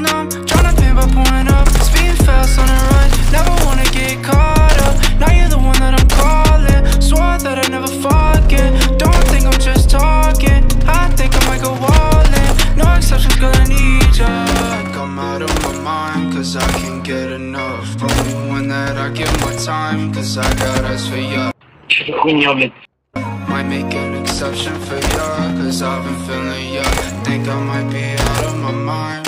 numb. Tryna pin my point up. Speed fast on a run. Never wanna get caught up. Now you're the one that I'm calling. That I never Don't think I'm just talking. I think I'm No exceptions, girl, I need ya. Like I'm out of my mind Cause I can't get enough. That I give my time Cause I got eyes for ya. Might make an exception for ya Cause I've been feeling ya. Think I might be out of my mind